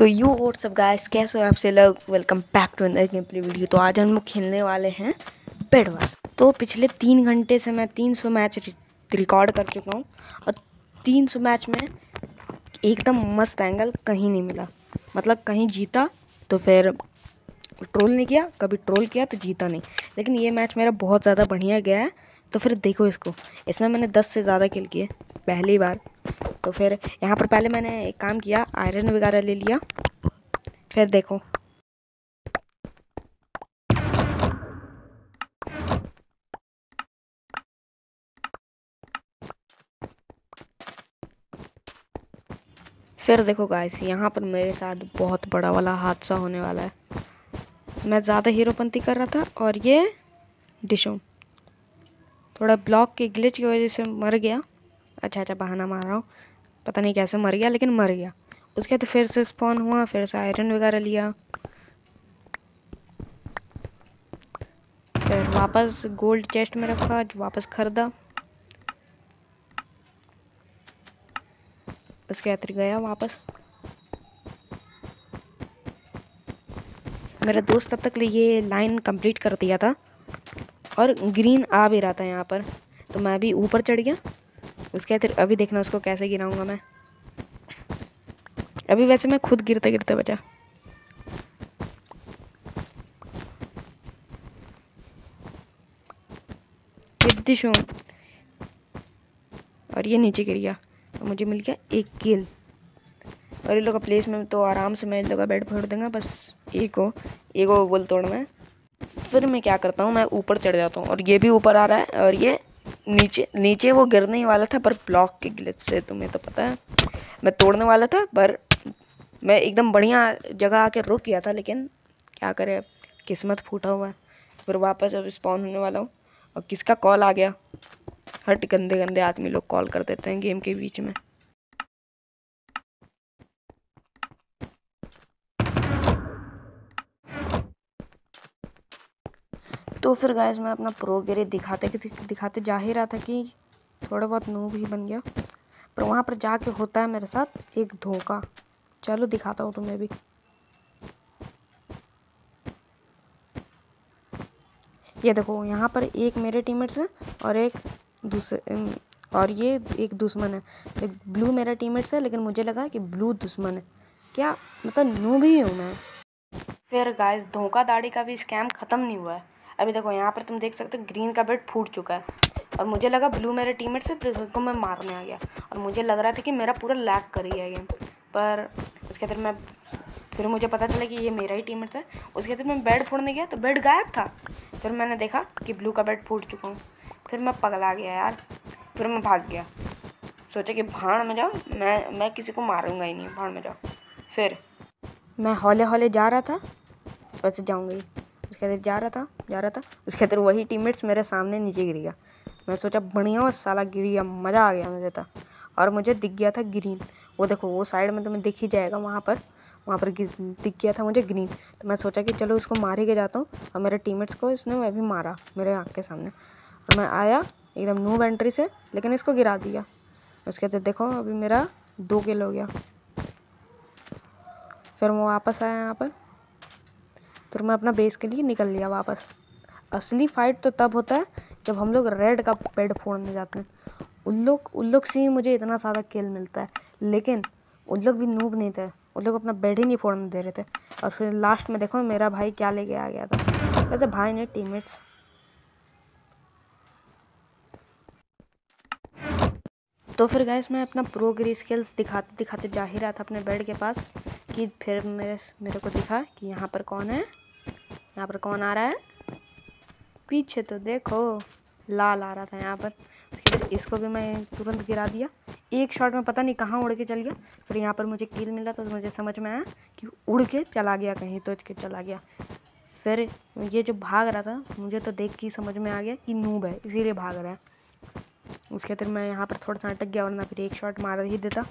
तो यू सब गाइस कैसे हो आपसे लोग? Welcome back to another game play video तो आज हम लोग खेलने वाले हैं बेडवास तो पिछले तीन घंटे से मैं तीन सौ मैच रिकॉर्ड कर चुका हूँ और तीन सौ मैच में एकदम मस्त एंगल कहीं नहीं मिला। मतलब कहीं जीता तो फिर ट्रोल नहीं किया, कभी ट्रोल किया तो जीता नहीं। लेकिन ये मैच मेरा बहुत ज़्यादा बढ़िया गया है तो फिर देखो इसको। इसमें मैंने दस से ज़्यादा किल किए, पहली बार। तो फिर यहाँ पर पहले मैंने एक काम किया आयरन वगैरह ले लिया। फिर देखो। फिर देखो गाइस यहाँ पर मेरे साथ बहुत बड़ा वाला हादसा होने वाला है। मैं ज़्यादा हीरोपंती कर रहा था और ये डिशों। थोड़ा ब्लॉक के ग्लिच की वजह से मर गया। अच्छा अच्छा बहाना मार रहा हूँ। पता नहीं कैसे मर गया, लेकिन मर गया। उसके बाद फिर से स्पॉन हुआ, फिर से आयरन वगैरह लिया। फिर वापस गोल्ड चेस्ट में रखा, वापस खरीदा। उसके बाद गया वापस। मेरा दोस्त तब तक ये लाइन कंप्लीट कर दिया था। और ग्रीन आ भी रहा था यहाँ पर। तो मैं अभी ऊपर चढ़ गया। उसके बाद अभी देखना उसको कैसे गिराऊँगा मैं। अभी वैसे मैं खुद गिरते गिरते बचा। और ये नीचे गिर गया। तो मुझे मिल गया एक किल और ये लोग का प्लेस में तो आराम से मैं इन लोग का बेड फोड़ दूँगा, बस एक हो एक हो बोल तोड़ में। फिर मैं क्या करता हूँ, मैं ऊपर चढ़ जाता हूँ। और ये भी ऊपर आ रहा है और ये नीचे नीचे वो गिरने ही वाला था, पर ब्लॉक के गिलत से, तुम्हें तो पता है। मैं तोड़ने वाला था, पर मैं एकदम बढ़िया जगह आके रुक गया था, लेकिन क्या करें, किस्मत फूटा हुआ है। फिर वापस अब स्पॉन होने वाला हूँ, और किसका कॉल आ गया? हट गंदे गंदे आदमी लोग कॉल कर देते हैं गेम के बीच में। तो फिर गाइस मैं अपना प्रोग्रेस दिखाते दिखाते जा ही रहा था कि थोड़ा बहुत नूब ही बन गया। पर वहाँ पर जाके होता है मेरे साथ एक धोखा। चलो दिखाता हूँ तुम्हें भी। ये देखो, यहाँ पर एक मेरे टीममेट्स हैं और एक दूसरे और ये एक दुश्मन है। एक ब्लू मेरा टीममेट्स है, लेकिन मुझे लगा कि ब्लू दुश्मन है। क्या? मतलब नू भी हूँ मैं। फिर गाइस धोखाधड़ी का भी स्कैम ख़त्म नहीं हुआ है। अभी देखो, यहाँ पर तुम देख सकते हो ग्रीन का बेड फूट चुका है। और मुझे लगा ब्लू मेरे टीममेट से तो मैं मारने आ गया। और मुझे लग रहा था कि मेरा पूरा लैग कर ही गेम पर उसके अंदर मैं, फिर मुझे पता चला कि ये मेरा ही टीममेट था उसके अंदर मैं बेड फोड़ने गया तो बेड गायब था। फिर मैंने देखा कि ब्लू का बेड फूट चुका हूँ। फिर मैं पगला गया यार। फिर मैं भाग गया। सोचा कि भाड़ में जाओ मैं मैं किसी को मारूँगा ही नहीं, भाड़ में जाओ फिर मैं हौले हौले जा रहा था वैसे जाऊँगी। उसके अंदर जा रहा था, जा रहा था। उसके अंदर वही टीममेट्स मेरे सामने नीचे गिर गया। मैं सोचा, बढ़िया और साला गिर गया, मज़ा आ गया मुझे था और मुझे दिख गया था ग्रीन वो देखो, वो साइड में तुम्हें दिख ही जाएगा वहाँ पर। वहाँ पर दिख गया था मुझे ग्रीन तो मैं सोचा कि चलो उसको मार ही के जाता हूँ। और मेरे टीममेट्स को इसने मैं भी मारा, मेरे आँख के सामने। और मैं आया एकदम नो एंट्री से, लेकिन इसको गिरा दिया। उसके बाद देखो, अभी मेरा दो किल हो गया। फिर मैं वापस आया यहाँ पर। फिर मैं अपना बेस के लिए निकल लिया वापस। असली फाइट तो तब होता है जब हम लोग रेड का पेड़ फोड़ने जाते हैं। उन लोग उन लोग से ही मुझे इतना ज़्यादा किल मिलता है। लेकिन उन लोग भी नूब नहीं थे। उन लोग अपना बेड ही नहीं फोड़ने दे रहे थे। और फिर लास्ट में देखो मेरा भाई क्या लेके आ गया था। वैसे भाई ने टीममेट्स तो फिर गैस मैं अपना प्रोग्रेस स्किल्स दिखाते दिखाते जा ही रहा था अपने बेड के पास कि फिर मेरे मेरे को दिखा कि यहाँ पर कौन है। यहाँ पर कौन आ रहा है? पीछे तो देखो, लाल आ रहा था यहाँ पर। उसके इसको भी मैं तुरंत गिरा दिया। एक शॉट में पता नहीं कहाँ उड़ के चल गया। फिर यहाँ पर मुझे किल मिला तो मुझे समझ में आया कि उड़ के चला गया कहीं तो के चला गया। फिर ये जो भाग रहा था, मुझे तो देख के समझ में आ गया कि नूब है, इसीलिए भाग रहा है। उसके फिर मैं यहाँ पर थोड़ा सा अटक गया, वरना फिर एक शॉट मार ही देता।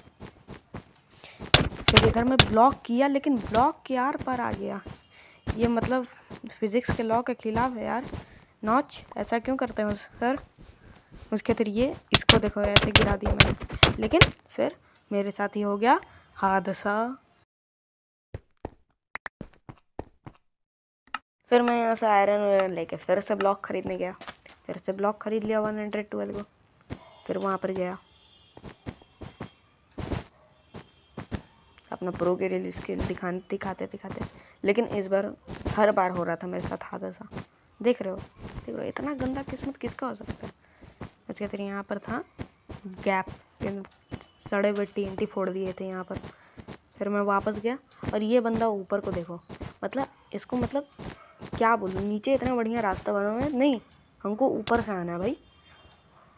फिर इधर मैं ब्लॉक किया, लेकिन ब्लॉक के आर पर आ गया। ये मतलब फिज़िक्स के लॉ के ख़िलाफ़ है यार। नॉच ऐसा क्यों करते हैं सर उसके तरीके इसको देखो, ऐसे गिरा दिया मैंने। लेकिन फिर मेरे साथ ही हो गया हादसा। फिर मैं यहाँ से आयरन वायरन लेके फिर से ब्लॉक ख़रीदने गया। फिर से ब्लॉक ख़रीद लिया वन हंड्रेड ट्वेल्व को। फिर वहाँ पर गया। अपना प्रो के रिलीज़ स्किल दिखा दिखाते दिखाते। लेकिन इस बार हर बार हो रहा था मेरे साथ हादसा देख रहे हो? देख रहे हो? इतना गंदा किस्मत किसका हो सकता है? उसके फिर यहाँ पर था गैप। सड़े हुए टी फोड़ दिए थे यहाँ पर। फिर मैं वापस गया और ये बंदा ऊपर को देखो। मतलब इसको मतलब क्या बोलूँ? नीचे इतना बढ़िया रास्ता बना हुआ है। नहीं, हमको ऊपर से आना है भाई।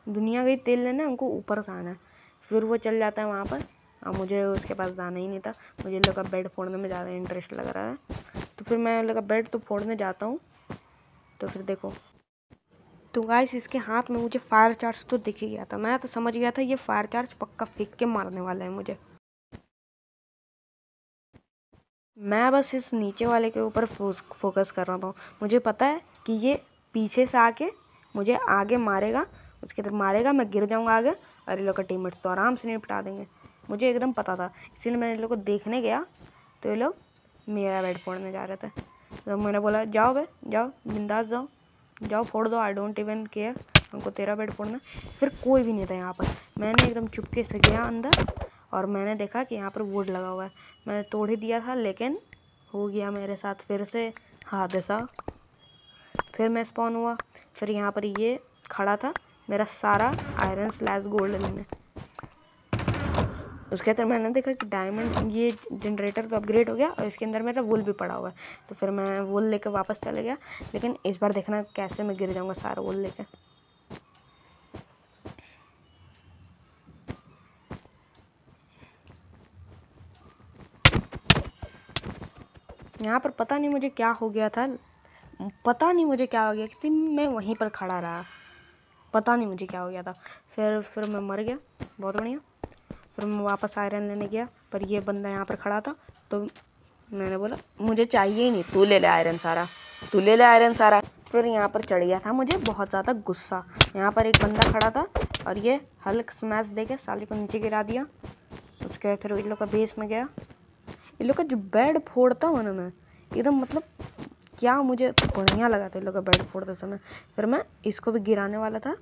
दुनिया का ही तेल लेना हमको ऊपर से आना है। फिर वो चल जाता है वहाँ पर। अब मुझे उसके पास जाना ही नहीं था। मुझे लगा बेड फोड़ने में ज़्यादा इंटरेस्ट लग रहा है। तो फिर मैं लगा, बेड तो फोड़ने जाता हूँ। तो फिर देखो। तो गाइस इसके हाथ में मुझे फायर चार्ज तो दिख ही गया था। मैं तो समझ गया था, ये फायर चार्ज पक्का फेंक के मारने वाला है मुझे। मैं बस इस नीचे वाले के ऊपर फोकस कर रहा था। मुझे पता है कि ये पीछे से आके मुझे आगे मारेगा। उसके तरफ़ मारेगा, मैं गिर जाऊँगा आगे। ये लोग का टीममेट्स तो आराम से निपटा देंगे। मुझे एकदम पता था। इसीलिए मैं इन लोग को देखने गया तो ये लोग मेरा बेड फोड़ने जा रहे थे। तो मैंने बोला, जाओ बे जाओ, बिंदास जाओ जाओ फोड़ दो आई डोंट इवन केयर हमको तेरा बेड फोड़ना फिर कोई भी नहीं था यहाँ पर। मैंने एकदम चुपके से गया अंदर, और मैंने देखा कि यहाँ पर वुड लगा हुआ है। मैंने तोड़ ही दिया था, लेकिन हो गया मेरे साथ फिर से हादसा। फिर मैं स्पॉन हुआ। फिर यहाँ पर ये खड़ा था, मेरा सारा आयरन स्लैश गोल्ड लेने उसके अंदर मैंने देखा कि डायमंड ये जनरेटर तो अपग्रेड हो गया और इसके अंदर मेरा वुल भी पड़ा हुआ है। तो फिर मैं वुल लेकर वापस चले गया। लेकिन इस बार देखना कैसे मैं गिर जाऊँगा सारा वुल लेकर यहाँ पर पता नहीं मुझे क्या हो गया था। पता नहीं मुझे क्या हो गया कि मैं वहीं पर खड़ा रहा। पता नहीं मुझे क्या हो गया था। फिर फिर मैं मर गया। बहुत बढ़िया। फिर मैं वापस आयरन लेने गया, पर ये बंदा यहाँ पर खड़ा था तो मैंने बोला, मुझे चाहिए ही नहीं, तू ले ले आयरन सारा, तू ले ले आयरन सारा। फिर यहाँ पर चढ़ गया था मुझे, बहुत ज़्यादा गुस्सा। यहाँ पर एक बंदा खड़ा था और ये हल्क स्मैश दे के साले को नीचे गिरा दिया। उसके बाद फिर इन लोग का बेस में गया। इन लोग का जो बेड फोड़ता हूँ ना मैं, एकदम मतलब क्या मुझे बढ़िया लगा था इन लोग का बेड फोड़ते समय। फिर मैं इसको भी गिराने वाला था,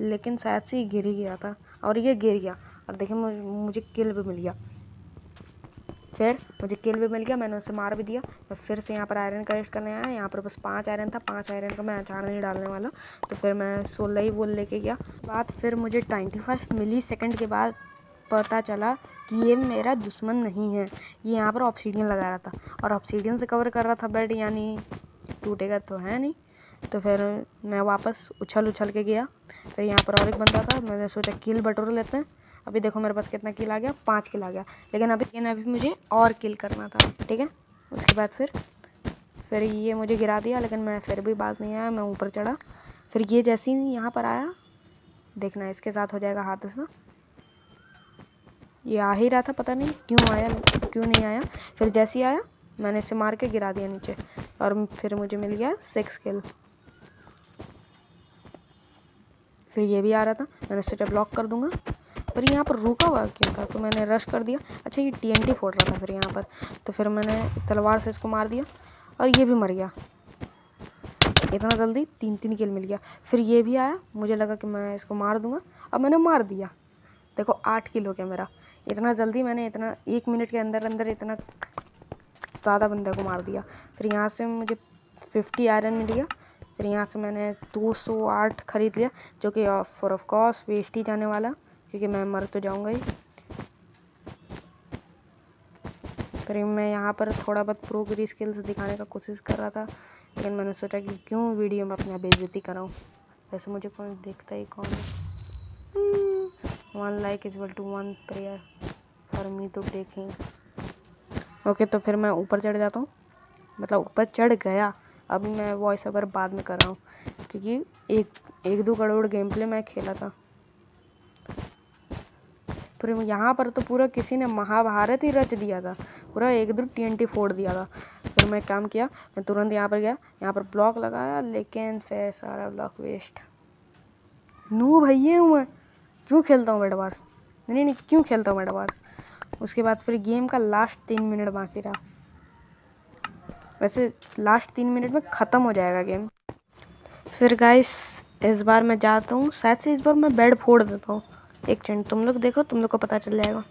लेकिन शायद से ही गिर ही गया था और ये गिर गया। और देखिए मुझे मुझे किल भी मिल गया। फिर मुझे किल भी मिल गया, मैंने उसे मार भी दिया। मैं फिर से यहाँ पर आयरन कलेक्ट करने आया। यहाँ पर बस पाँच आयरन था, पाँच आयरन का मैं अचार नहीं डालने वाला। तो फिर मैं सोलह ही बोल लेके गया। बाद फिर मुझे ट्वेंटी फाइव मिली सेकेंड के बाद पता चला कि ये मेरा दुश्मन नहीं है। ये यहाँ पर ऑप्सीडियन लगा रहा था। और ऑप्सीडियन से कवर कर रहा था बेड यानी टूटेगा तो है नहीं। तो फिर मैं वापस उछल उछल के गया। फिर यहाँ पर और एक बंदा था, मैंने सोचा किल बटोर लेते हैं। अभी देखो मेरे पास कितना किल आ गया, पाँच किल आ गया। लेकिन अभी लेकिन अभी मुझे और किल करना था, ठीक है? उसके बाद फिर फिर ये मुझे गिरा दिया, लेकिन मैं फिर भी बाज नहीं आया, मैं ऊपर चढ़ा। फिर ये जैसे ही यहाँ पर आया, देखना इसके साथ हो जाएगा हादसा ये आ ही रहा था, पता नहीं क्यों आया, क्यों नहीं आया। फिर जैसे ही आया, मैंने इसे मार के गिरा दिया नीचे, और फिर मुझे मिल गया सिक्स किल फिर ये भी आ रहा था, मैंने सोचा ब्लॉक कर दूँगा पर यहाँ पर रुका हुआ क्यों था? तो मैंने रश कर दिया। अच्छा ये टीएनटी फोड़ रहा था फिर यहाँ पर। तो फिर मैंने तलवार से इसको मार दिया और ये भी मर गया। इतना जल्दी तीन तीन किल मिल गया। फिर ये भी आया। मुझे लगा कि मैं इसको मार दूँगा। अब मैंने मार दिया। देखो, आठ किल हो गया मेरा। इतना जल्दी मैंने इतना एक मिनट के अंदर अंदर इतना ज़्यादा बंदे को मार दिया। फिर यहाँ से मुझे फिफ्टी आयरन मिल गया। फिर यहाँ से मैंने दो सौ आठ खरीद लिया, जो कि फॉर ऑफ़ कॉस वेस्ट ही जाने वाला। क्योंकि मैं मर तो जाऊँगा ही। फिर मैं यहाँ पर थोड़ा बहुत प्रो स्किल्स दिखाने का कोशिश कर रहा था, लेकिन मैंने सोचा कि क्यों वीडियो में अपनी बेइज्जती कराऊँ? वैसे मुझे कौन देखता ही कौन one like is equal to one prayer for me to taking okay तो फिर मैं ऊपर चढ़ जाता हूँ। मतलब ऊपर चढ़ गया। अभी मैं वॉइस ओवर बाद में कर रहा हूँ, क्योंकि एक एक दो करोड़ गेम प्ले मैं खेला था। फिर यहाँ पर तो पूरा किसी ने महाभारत ही रच दिया था। पूरा एक दो टी एन टी फोड़ दिया था। फिर मैं काम किया, मैं तुरंत यहाँ पर गया, यहाँ पर ब्लॉक लगाया, लेकिन फिर सारा ब्लॉक वेस्ट नू भैया हूँ मैं। क्यों खेलता हूँ मेटावार्स नहीं नहीं, क्यों खेलता हूँ मेटावार्स उसके बाद फिर गेम का लास्ट तीन मिनट बाकी रहा। वैसे लास्ट तीन मिनट में ख़त्म हो जाएगा गेम फिर गाइस इस बार मैं जाता हूँ। शायद से इस बार मैं बेड फोड़ देता हूँ। एक चैन तुम लोग देखो, तुम लोग को पता चल जाएगा।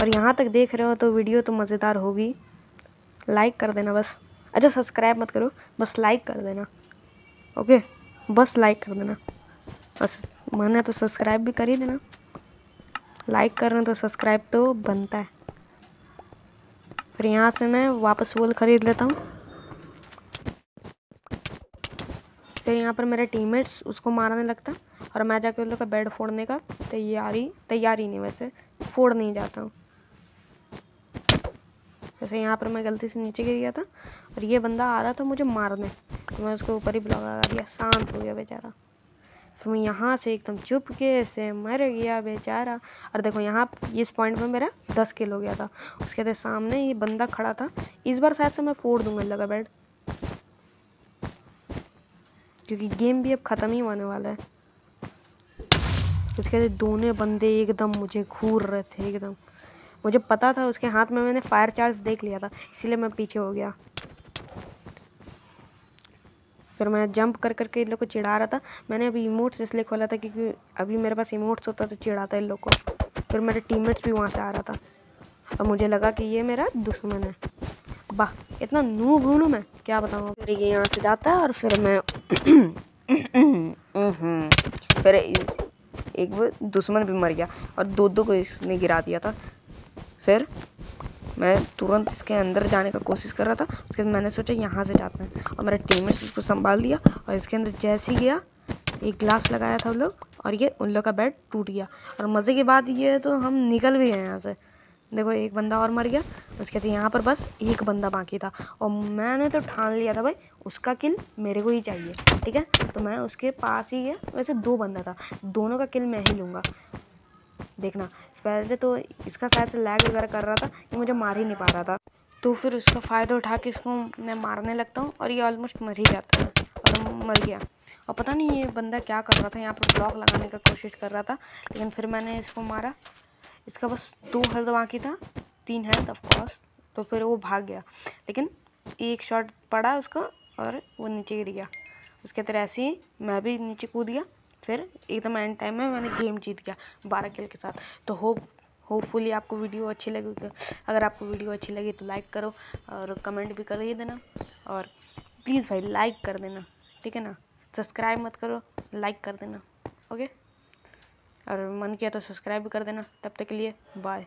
और यहाँ तक देख रहे हो तो वीडियो तो मज़ेदार होगी। लाइक कर देना बस। अच्छा सब्सक्राइब मत करो, बस लाइक कर देना। ओके बस लाइक कर देना। बस, माना तो सब्सक्राइब भी कर ही देना। लाइक कर रहे हैं तो सब्सक्राइब तो बनता है। फिर यहाँ से मैं वापस वोल ख़रीद लेता हूँ। फिर यहाँ पर मेरे टीममेट्स उसको मारने लगता और मैं जाके उन लोग का बेड फोड़ने का तैयारी तैयारी नहीं, वैसे फोड़ नहीं जाता। हूँ वैसे यहाँ पर मैं गलती से नीचे गिर गया था और ये बंदा आ रहा था मुझे मारने। तो मैं उसको ऊपर ही ब्लॉक लगा दिया। शांत हो गया बेचारा। फिर मैं यहाँ से एकदम चुप के से मर गया बेचारा। और देखो यहाँ इस पॉइंट में मेरा दस किल हो गया था। उसके सामने ये बंदा खड़ा था। इस बार शायद से मैं फोड़ दूँगा लगा बेड क्योंकि गेम भी अब ख़त्म ही होने वाला है। उसके दोनों बंदे एकदम मुझे घूर रहे थे, एकदम। मुझे पता था उसके हाथ में मैंने फायर चार्ज देख लिया था, इसीलिए मैं पीछे हो गया। फिर मैं जंप कर करके इन लोग को चिढ़ा रहा था। मैंने अभी इमोट्स इसलिए खोला था क्योंकि अभी मेरे पास इमोट्स होता तो चिढ़ाता इन लोग को। फिर मेरे टीममेट्स भी वहाँ से आ रहा था। और मुझे लगा कि ये मेरा दुश्मन है। वाह, इतना नू भूलूँ मैं, क्या बताऊँ? फिर ये यहाँ से जाता है और फिर मैं फिर एक वो दुश्मन भी मर गया और दो दो को इसने गिरा दिया था। फिर मैं तुरंत इसके अंदर जाने का कोशिश कर रहा था, उसके बाद मैंने सोचा यहाँ से जाते हैं। और मेरे टीम में इसको संभाल दिया और इसके अंदर जैसे ही गया, एक ग्लास लगाया था उन लोग और ये उन लोग का बेड टूट गया। और मज़े की बात ये है तो हम निकल भी गए यहाँ से। देखो, एक बंदा और मर गया, उसके बाद यहाँ पर बस एक बंदा बाकी था। और मैंने तो ठान लिया था भाई, उसका किल मेरे को ही चाहिए, ठीक है? तो मैं उसके पास ही गया, वैसे दो बंदा था, दोनों का किल मैं ही लूँगा। देखना, पहले तो इसका शायद से लैग वगैरह कर रहा था कि मुझे मार ही नहीं पा रहा था। तो फिर उसका फ़ायदा उठा के इसको मैं मारने लगता हूँ और ये ऑलमोस्ट मर ही जाता है, और मर गया। और पता नहीं ये बंदा क्या कर रहा था, यहाँ पर ब्लॉक लगाने का कोशिश कर रहा था, लेकिन फिर मैंने इसको मारा। इसका बस दो हेल्थ बाकी था, तीन हेल्थ ऑफकोर्स तो फिर वो भाग गया। लेकिन एक शॉट पड़ा उसका और वो नीचे गिर गया। उसके तरह ऐसे ही मैं भी नीचे कूद गया, फिर एकदम एंड टाइम में मैंने गेम जीत गया बारह किल के साथ। तो होप होपफुली आपको वीडियो अच्छी लगी अगर आपको वीडियो अच्छी लगी तो लाइक करो और कमेंट भी कर ही देना। और प्लीज़ भाई लाइक कर देना, ठीक है ना? सब्सक्राइब मत करो लाइक कर देना ओके और मन किया तो सब्सक्राइब भी कर देना। तब तक के लिए बाय।